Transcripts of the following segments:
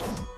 you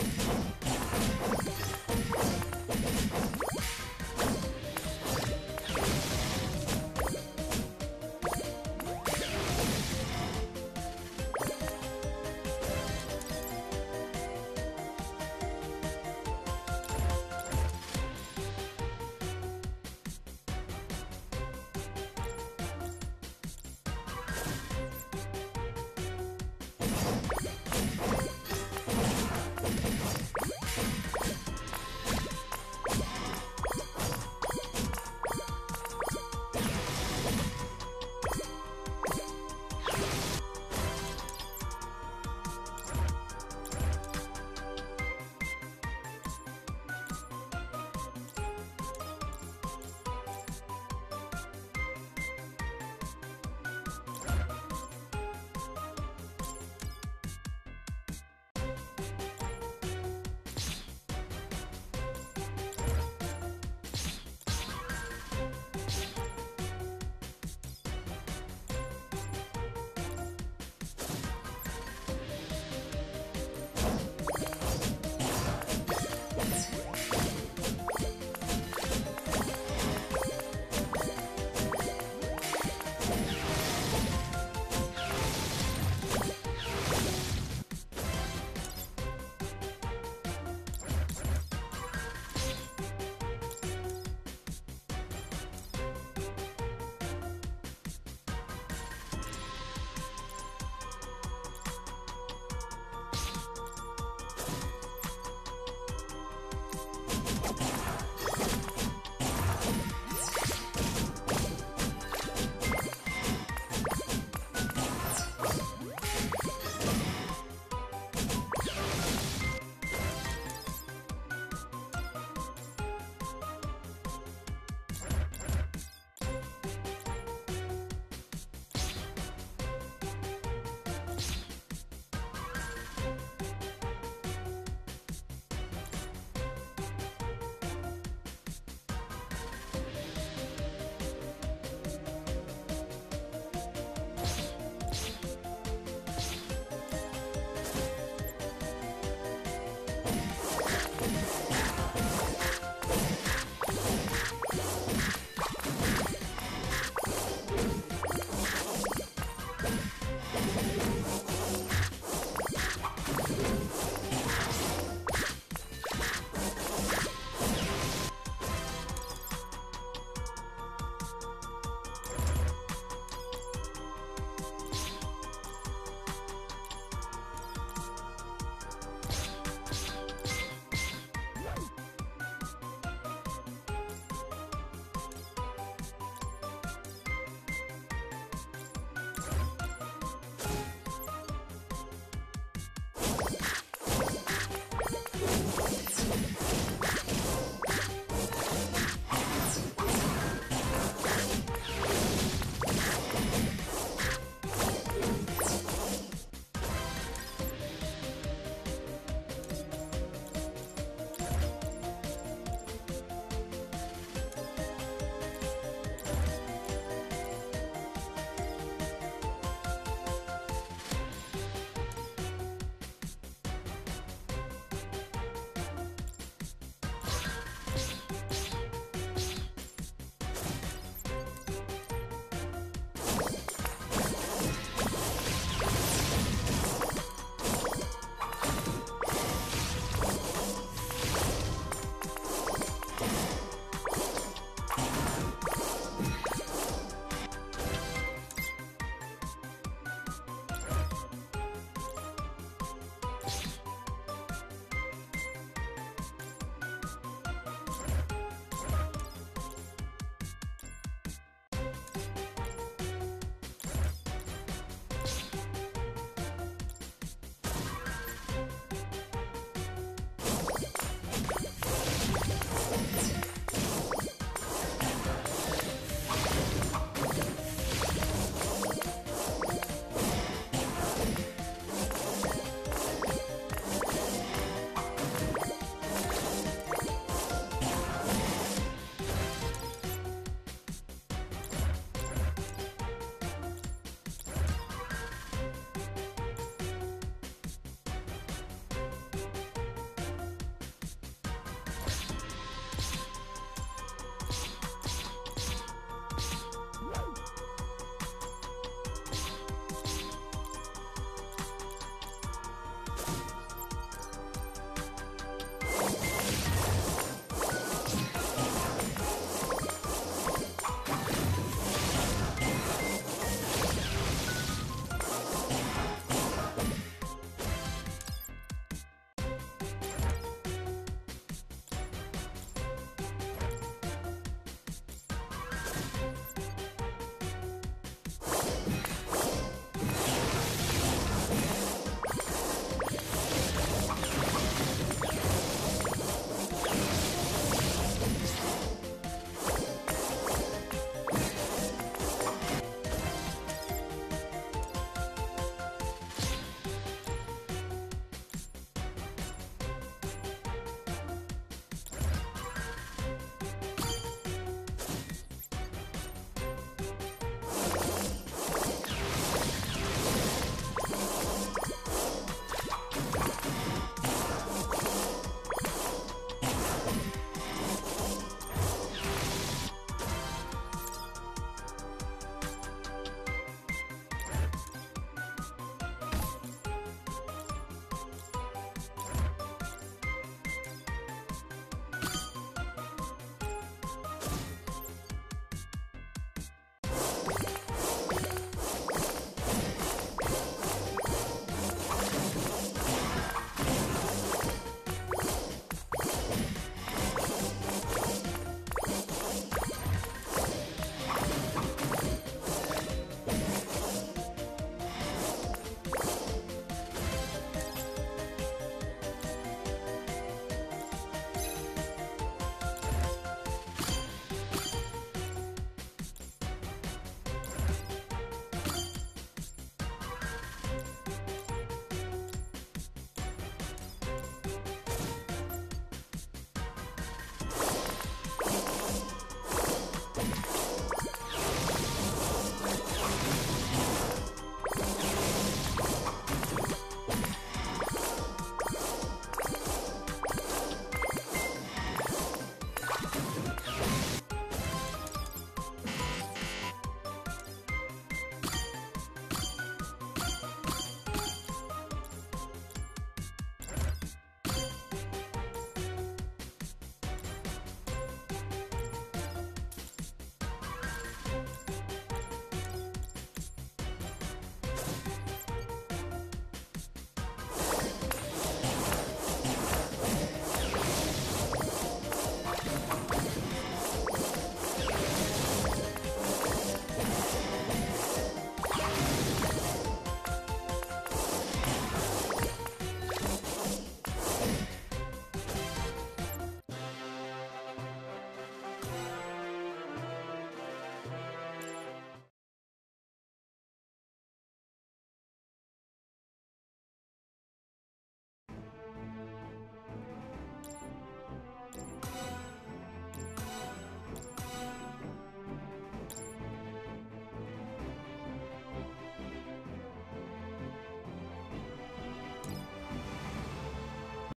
やった!